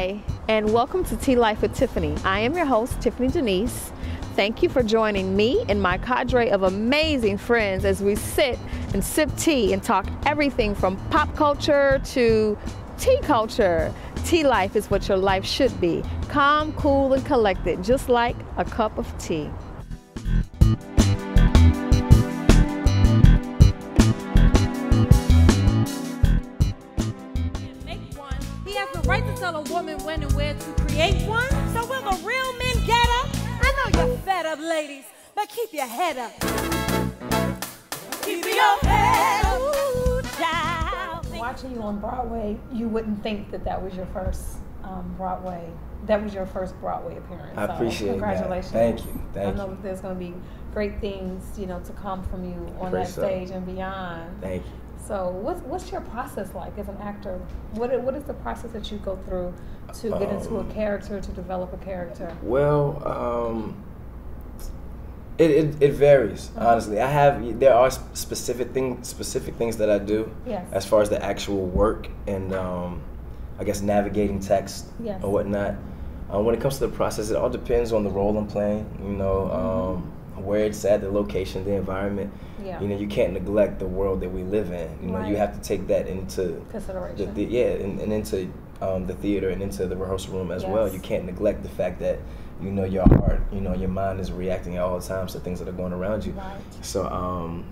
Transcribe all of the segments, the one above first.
Hi, and welcome to Tea Life with Tiffany. I am your host, Tiffany Denise. Thank you for joining me and my cadre of amazing friends as we sit and sip tea and talk everything from pop culture to tea culture. Tea life is what your life should be calm, cool, and collected, just like a cup of tea. Right to tell a woman when and where to create one. So will the real men get up? I know you're fed up, ladies, but keep your head up. Keep your head up, ooh, child. Watching you on Broadway, you wouldn't think that that was your first um, Broadway. That was your first Broadway appearance. I So, appreciate that. Congratulations. Thank you. Thank I know you. that there's going to be great things, you know, to come from you on Pray that so. stage and beyond. Thank you. So, what's what's your process like as an actor? What what is the process that you go through to get into a Um, character, to develop a character? Well, um, it, it, it varies Uh-huh. honestly. I have there are specific things specific things that I do Yes. as far as the actual work and um, I guess navigating text Yes. or whatnot. Uh, when it comes to the process, it all depends on the role I'm playing. You know, um, where it's at, the location, the environment. Yeah. You know, you can't neglect the world that we live in. You know, you have to take that into Consideration. the yeah, and, and into um, the theater and into the rehearsal room as well. You can't neglect the fact that you know your heart, you know your mind is reacting at all times to things that are going around you. Right. So um,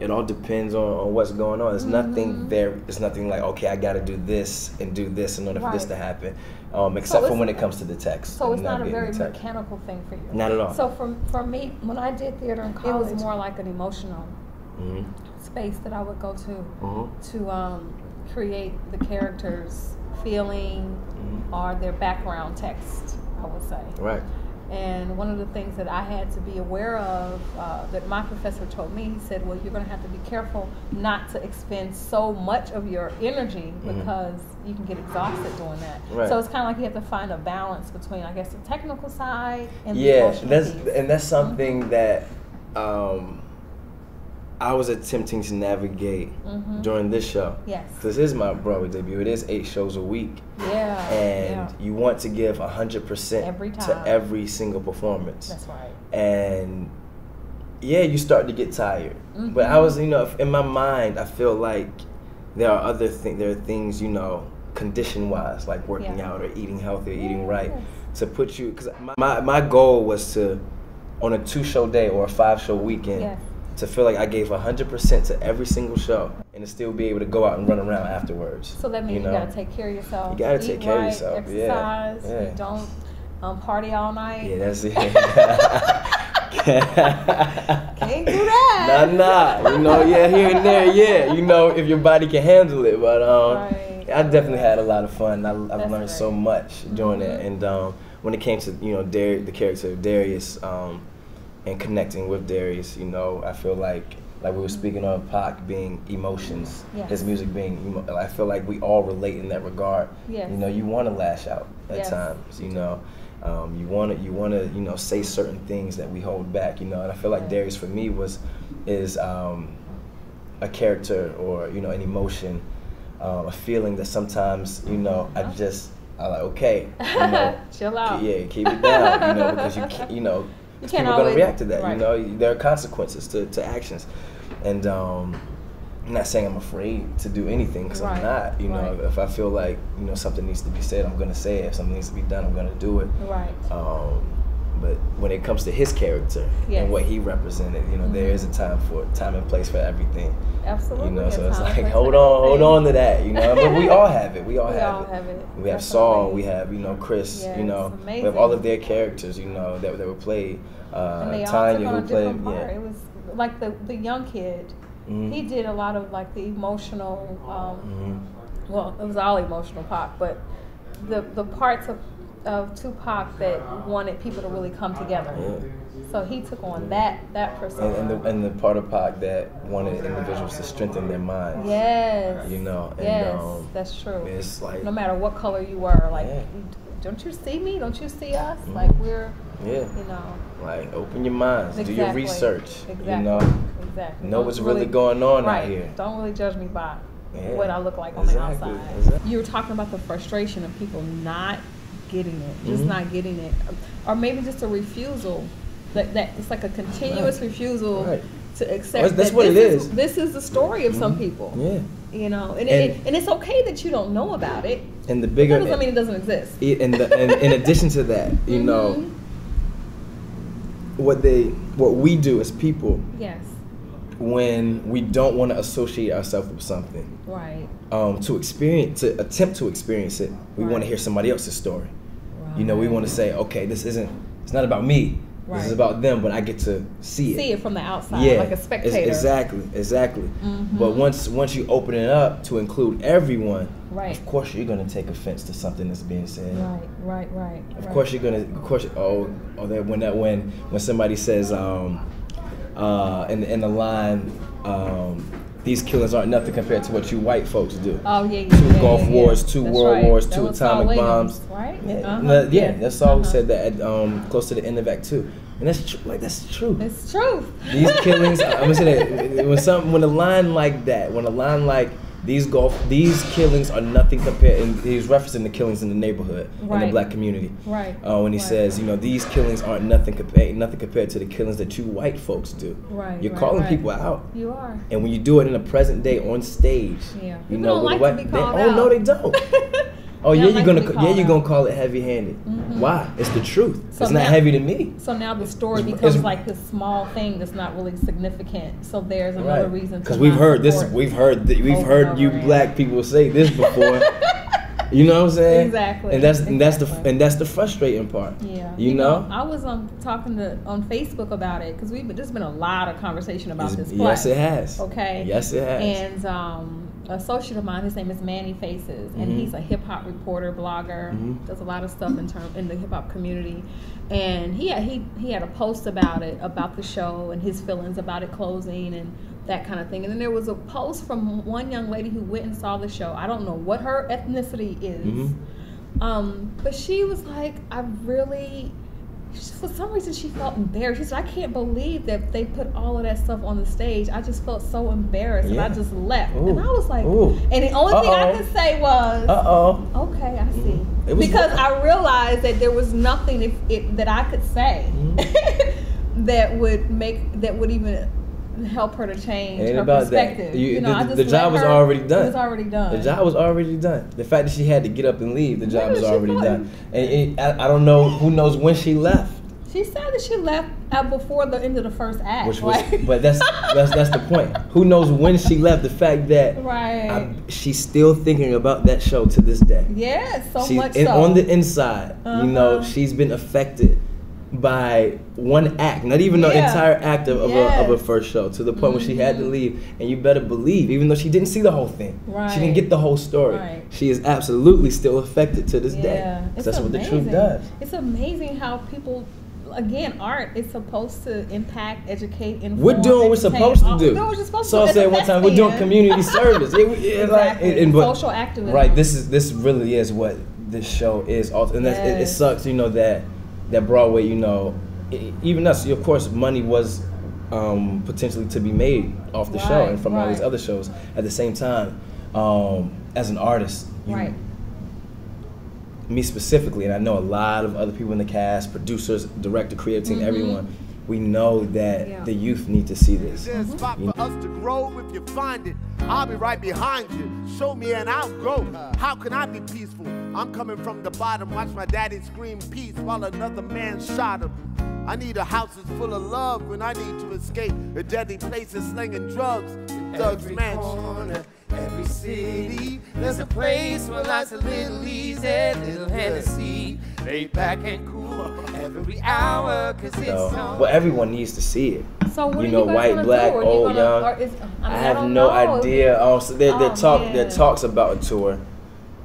it all depends on, on what's going on. There's nothing Mhm. there. It's nothing like okay, I got to do this and do this in order for this to happen. Um, except for when it comes to the text. So it's not a very mechanical thing for you. Not at all. So for for me, when I did theater in college, it was more like an emotional Mhm. space that I would go to Mhm. to um, create the characters' feeling Mhm. or their background text. I would say. Right. And one of the things that I had to be aware of uh, that my professor told me, he said, well, you're going to have to be careful not to expend so much of your energy Mhm. because you can get exhausted doing that. Right. So it's kind of like you have to find a balance between, I guess, the technical side and the yeah emotional that's piece. and that's something that um, i was attempting to navigate Mhm. during this show Yes. this is my broadway debut it is eight shows a week Yeah. and yeah. you want to give 100% Every to every single performance That's right. and yeah you start to get tired but Mm-hmm. i was you know in my mind i feel like there are other things there are things you know condition wise like working Yeah. out or eating healthy or eating Yes. right to put you because my, my, my goal was to on a two show day or a five show weekend Yes. To feel like i gave 100% to every single show and to still be able to go out and run around afterwards So that means you, know? got to take care of yourself. You gotta eat take care of yourself, Exercise. yeah. You don't um, party all night. yeah that's it Can't do that. Nah, nah. You know, yeah, here and there, yeah. You know, if your body can handle it. But um, Right. I definitely had a lot of fun. I, I've That's learned so much doing it. Mhm. And um, when it came to you know Dar- the character of Darius um, and connecting with Darius, you know, I feel like like we were speaking of Pac being emotions, Yes. his music being. Emo- I feel like we all relate in that regard. Yes. You know, you want to lash out at Yes. times. You know. Um, you want to you want to you know say certain things that we hold back you know and I feel like Darius for me was is um, a character or you know an emotion, um, a feeling that sometimes you know I just I'm like okay, you know, Chill out. yeah, keep it down, you know, because you can't, you know, 'cause can't people are gonna react to that, right. you know, there are consequences to, to actions, and um, I'm not saying I'm afraid to do anything because Right, I'm not, you know, if I feel like you know something needs to be said, I'm gonna say it. If something needs to be done, I'm gonna do it. Right. Um, but when it comes to his character Yes. and what he represented, you know, there Mhm. is a time for time and place for everything. Absolutely. You know, so it's like hold on, hold on to that, you know. But we all have it. We all We have all it. have it. We have Saul, we have, you know, Chris, Yes, you know, we have all of their characters, you know, that, that were played. Uh, And they all Tanya, took on who a played, different part. yeah. It was like the the young kid. Mhm. He did a lot of like the emotional. Um, Mhm. Well, it was all emotional pop, but the the parts of of Tupac that wanted people to really come together. Yeah. So he took on that that persona. And, and, the, and the part of Pac that wanted individuals to strengthen their minds. yes. You know, and, yes, um, that's true. It's like, no matter what color you were, like, Yeah. don't you see me? Don't you see us? Mhm. Like we're, yeah, you know, like open your minds, do your research, exactly. you know, exactly. know Don't what's really going on out right. here. Don't really judge me by Yeah. what I look like on Exactly, the outside. exactly. You were talking about the frustration of people not getting it, just Mhm. not getting it, or maybe just a refusal. That, that it's like a continuous Right. refusal Right. to accept. That's- that's that what it this is. This is the story of some Mhm. people. Yeah. You know, and, And- it, and it's okay that you don't know about it. And the That bigger, doesn't mean it doesn't exist. i- and, the, and in addition to that, you know, Mhm. what they, what we do as people Yes. when we don't want to associate ourselves with something, Right. um, to experience, to attempt to experience it, we want to hear somebody else's story. You know, we want to say, okay, this isn't, it's not about me. This is about them, but I get to see it. See it from the outside, yeah, like a spectator. Exactly, exactly. Mhm. But once once you open it up to include everyone, Right. of course you're gonna take offense to something that's being said. Right. Right. Right. Of right. course you're gonna. Of course. Oh, oh that when that when when somebody says um, uh, in in the line, um, these killings aren't nothing compared to what you white folks do. Oh yeah, yeah, Two yeah, Gulf yeah, wars, two That's world right. wars, That two atomic bombs. right? Yeah, Uh-huh. yeah, that's all we Uh-huh. said that at, um, close to the end of Act Two, and that's tr- like that's true. It's true. These killings, I'm gonna say that when some when a line like that, when a line like these golf, these killings are nothing compared, and he's referencing the killings in the neighborhood in the black community. Right. Uh, when he Right. says, you know, these killings aren't nothing compared, nothing compared to the killings that you white folks do. Right, You're right, calling right. people out, You are. and when you do it in the present day on stage, Yeah. you People know, don't like the to be they, called oh no, they don't. Oh yeah, you're gonna yeah you're gonna call it heavy-handed. Why? It's the truth. So it's not heavy to me. So now the story becomes it's- like this small thing that's not really significant. So there's another reason. Because we've heard this. We've heard th- we've heard you black people say this before. you know what I'm saying? Exactly, And that's and that's the and that's the frustrating part. Yeah. You, know. I was um talking to on Facebook about it because we've there's been a lot of conversation about It's- this play. yes, it has. Okay. Yes, it has. And um, associate of mine, his name is Manny Faces, and Mhm. he's a hip hop reporter, blogger, Mhm. does a lot of stuff in term in the hip hop community. And he had, he he had a post about it, about the show, and his feelings about it closing and that kind of thing. And then there was a post from one young lady who went and saw the show. I don't know what her ethnicity is. Mhm. Um, but she was like, I really, for some reason, she felt embarrassed. She said, I can't believe that they put all of that stuff on the stage. I just felt so embarrassed, and I just left. Ooh. And I was like, Ooh. and the only thing I could say was, Uh oh. okay, I see. It was Because. I realized that there was nothing if, if, that I could say Mm-hmm. that would make, that would even help her to change Ain't her about that. perspective. You- You, know, the- I just the job was already done. It was already done. The job was already done. The fact that she had to get up and leave, the job Yeah, was already thought- done. And it, I, I don't know who knows when she left. She said that she left before the end of the first act. Which was, right? but that's that's that's the point. Who knows when she left? The fact that Right. I, she's still thinking about that show to this day. yes, so she's much in, so. on the inside. You know, Uh-huh. she's been affected by one act, not even the Yeah. entire act of, of, a, of a Mm-hmm. first show, to the point where she had to leave. And you better believe, even though she didn't see the whole thing, right. she didn't get the whole story. Right. She is absolutely still affected to this day. yeah, 'Cause it's that's what the truth amazing. does. It's amazing how people. Again, art is supposed to impact, educate, inform. We're doing what we're supposed to do. We're doing what you're supposed so I to do. said At the one time we're doing community service. Yeah, we- yeah, like, Exactly. and- but- Social activism. Right. This is this really is what this show is. Also, and that's, it, it sucks, you know, that that Broadway, you know, e- even us. Of course, money was um, potentially to be made off the show and from all these other shows. At the same time, um, as an artist, you, Right. me specifically, and I know a lot of other people in the cast, producers, director, creative team, everyone. We know that Mm-hmm. Yeah. the youth need to see this. There's a spot for us to grow if you find it. I'll be right behind you. Show me and I'll go. How can I be peaceful? I'm coming from the bottom. Watch my daddy scream peace while another man shot him. I need a house that's full of love when I need to escape a deadly place is slinging drugs in Doug's mansion. Corner, every city, there's a place where life's a little easy, little Hennessy, laid back and cool every hour, cause it's So, on. well, everyone needs to see it. So what you are know, you white, black, do? Are you old, gonna- young. is- I, mean, I have don't no know. idea. Um, so there, there Oh, talk, there man. talks about a tour.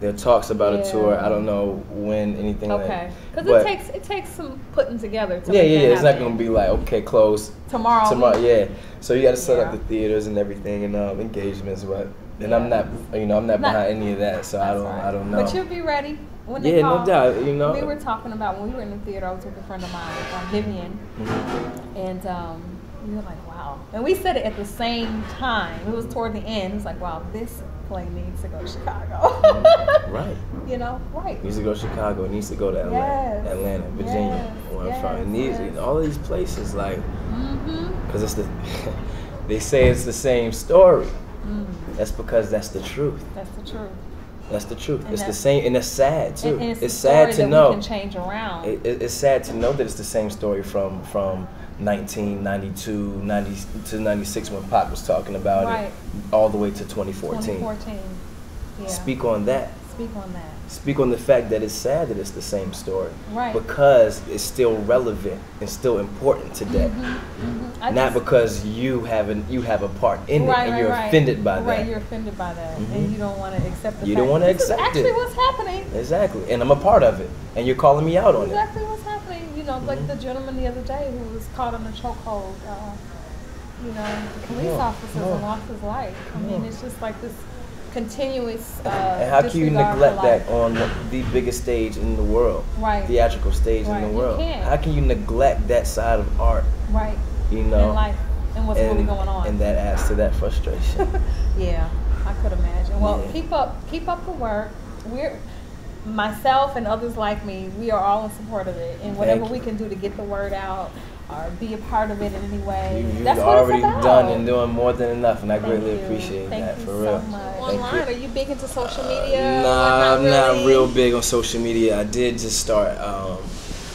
There talks about a tour. I don't know when anything. Okay, because but- it takes it takes some putting together. To Yeah, yeah, that yeah. It's not gonna be like okay, close tomorrow. tomorrow. Yeah. So you got to set up the theaters and everything and um, engagements, but and I'm not, you know, I'm not Not- behind any of that. So I don't, right. I don't know. But you'll be ready when they Yeah, call. no doubt. You know. We were talking about when we were in the theater. I was with a friend of mine, um, Vivian, Mm-hmm. and um, we were like, "Wow!" And we said it at the same time. It was toward the end. It was like, "Wow, this play needs to go to Chicago. Right. You know, right. Needs to go to Chicago. Needs to go to Atlanta, Yes. Atlanta, Virginia, Yes. where I'm Yes. from. It needs Yes. all these places, like, Mm-hmm. because it's the. they say it's the same story. That's because that's the truth. That's the truth. That's the truth. And it's the same, and it's sad too. And, and it's, it's sad to know. can change around. It, it- it's sad to know that it's the same story from from 1992, 90 to 96 when Pac was talking about Right. it, all the way to 2014. 2014. Yeah. Speak on that. Speak on that. Speak on the fact that it's sad that it's the same story. Right. Because it's still relevant and still important today. Mm-hmm. I Not because you have an, you have a part in right, it and right, you're offended by that. Right, you're offended by that, Mhm. and you don't want to accept the You fact don't this is accept actually it. what's happening. Exactly. And I'm a part of it. And you're calling me out on it. Exactly what's happening. You know, like Mhm. the gentleman the other day who was caught in a chokehold. Uh, you know, the police Come on, officers and lost his life. I Come mean, it's just like this continuous. Uh, and how can you neglect that on the biggest stage in the world? Right. Theatrical stage Right, in the world. How can you neglect that side of art? Right. You know? In life and what's and, really going on. And that adds to that frustration. Yeah, I could imagine. Well, Yeah. keep up, keep up the work. We're myself and others like me. We are all in support of it, and whatever we can do to get the word out or be a part of it in any way. You, you've that's what already it's about. done and doing more than enough, and I Thank greatly you. appreciate Thank that you for so real. much. Thank Online, you. are you big into social media? Nah, I'm not real big on social media. I did just start um,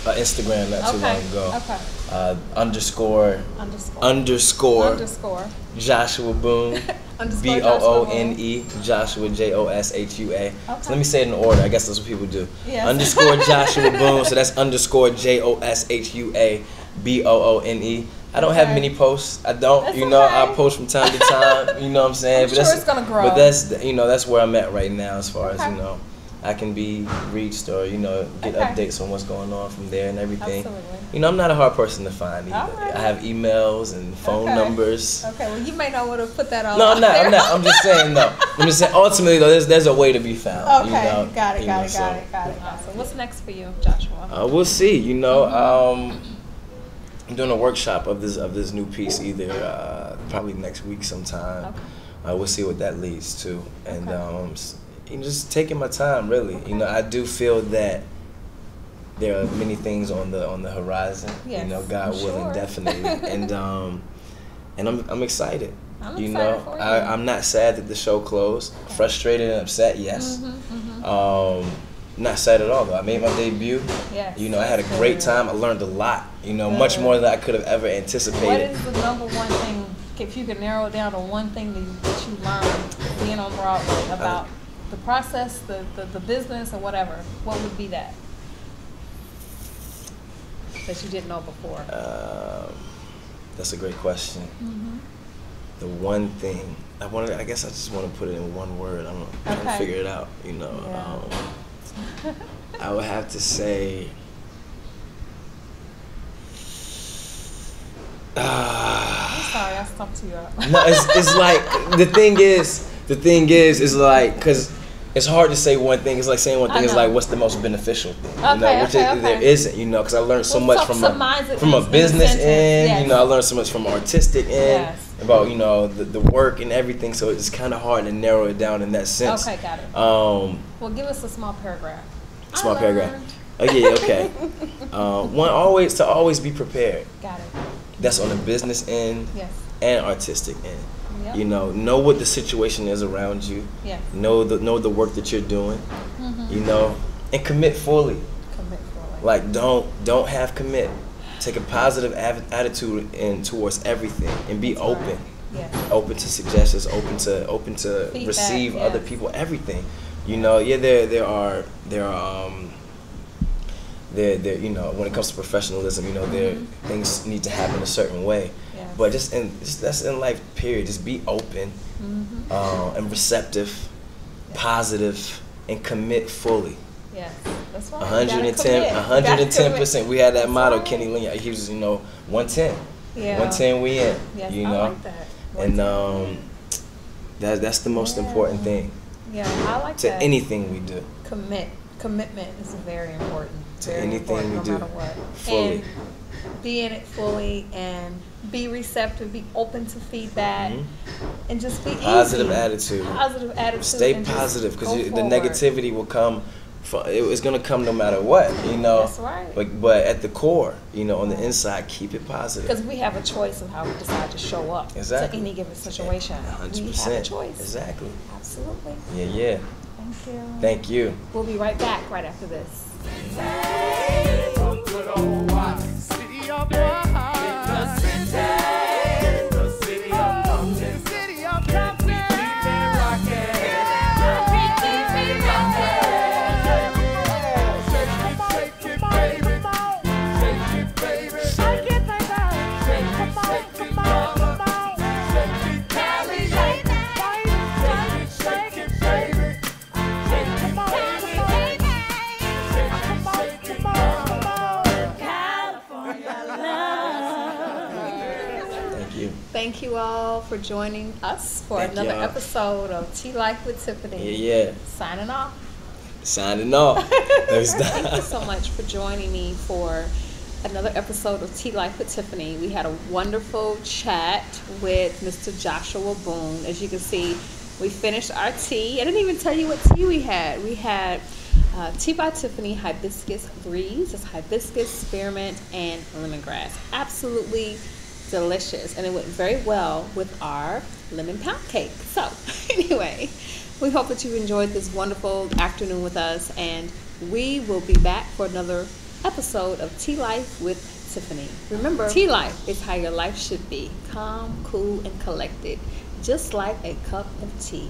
uh, Instagram not too Okay. long ago. Okay. Uh, underscore Underscore. underscore Underscore. Joshua Boone. B O O. N E Joshua J O S H U A. So let me say it in order. I guess that's what people do. Yes. Underscore Joshua Boone. So that's underscore J O S H U A B O O N E. I don't have many posts. I don't. That's you know, I post from time to time. you know what I'm saying? I'm but sure that's, it's gonna grow. But that's you know that's where I'm at right now as far as you know. I can be reached or you know get Okay. updates on what's going on from there and everything. Absolutely. You know, I'm not a hard person to find either. All right. I have emails and phone Okay. numbers. Okay. Well, you may not want to put that on. No, I'm not. there. I'm not. I'm just saying. No, I'm just saying. Ultimately, though, there's there's a way to be found. Okay, you know, got it, got know, it, so, got it, got it. Awesome. What's next for you, Joshua? Uh, we'll see. You know, um, I'm doing a workshop of this of this new piece either uh, probably next week sometime. Okay. Uh, we'll see what that leads to, and Okay. um, you know, just taking my time. Really, you know, I do feel that there are many things on the on the horizon. Yes, you know, God I'm willing, sure. definitely, and um, and I'm I'm excited. I'm you excited know, for you. I, I'm not sad that the show closed. Frustrated and upset, yes. Mm-hmm, Um, not sad at all though. I made my debut. Yes. You know, I had a great time. I learned a lot. You know, much more than I could have ever anticipated. is the number one thing, if you could narrow it down to one thing that you, that you learned being on Broadway about the process, the, the, the business, or whatever? What would be that? That you didn't know before? Um, that's a great question. Mm-hmm. The one thing I wanted, I guess I just want to put it in one word. I'm trying to figure it out. You know, Yeah. um, I would have to say. Ah. I'm sorry, I stumped you up. No, it's, it's like the thing is, the thing is, is like because it's hard to say one thing. It's like saying one thing is like what's the most beneficial thing, you Okay, know, which okay, is, there okay. isn't, you know, because I learned so Well, much from a, from a business end, yes. you know, I learned so much from artistic end Yes. about you know the, the work and everything. So it's kind of hard to narrow it down in that sense. Okay, got it. Um, Well, give us a small paragraph. small paragraph. Oh yeah, okay. um, one always to always be prepared. Got it. That's on the business end Yes. and artistic end. Yep. You know, know what the situation is around you. Yes. Know the know the work that you're doing. Mm-hmm. You know, and commit fully. Commit fully. Like don't don't have commit. Take a positive av- attitude in towards everything and be That's right. open. Yes. Open to suggestions. Open to open to Feedback, receive yes. other people. Everything. You know, yeah. There there are there are. Um, there, there, you know, when it comes to professionalism, you know, there things need to happen a certain way. But just in just, that's in life. Period. Just be open Mm-hmm. uh, and receptive, positive, and commit fully. Yes. That's right. 110, 110 percent. We had that motto, Kenny Leon. He was, you know, 110. Yeah. 110 we in. Yes, you I know, like that. and um, that that's the most important thing Yeah, I like to that. anything we do. Commit. commitment is very important. To very anything important, we no do. matter what. Fully. And be in it fully and be receptive, be open to feedback, Mhm. and just be Positive easy. attitude. Positive attitude. Stay positive because the forward. negativity will come. From, it- it's gonna come no matter what, you know. That's right. But but at the core, you know, on the inside, keep it positive. Because we have a choice of how we decide to show up Exactly. to any given situation. hundred We have a percent. choice. Exactly. Absolutely. Yeah, yeah. Thank you. Thank you. We'll be right back right after this. All for joining us for Thank another y'all. episode of Tea Life with Tiffany. Yeah, yeah. Signing off. Signing off. Thank you so much for joining me for another episode of Tea Life with Tiffany. We had a wonderful chat with Mr. Joshua Boone. As you can see, we finished our tea. I didn't even tell you what tea we had. We had uh, Tea by Tiffany Hibiscus Breeze. It's hibiscus, spearmint, and lemongrass. Absolutely delicious. And it went very well with our lemon pound cake. So, anyway, we hope that you enjoyed this wonderful afternoon with us. And we will be back for another episode of Tea Life with Tiffany. Remember, tea life is how your life should be calm, cool, and collected, just like a cup of tea.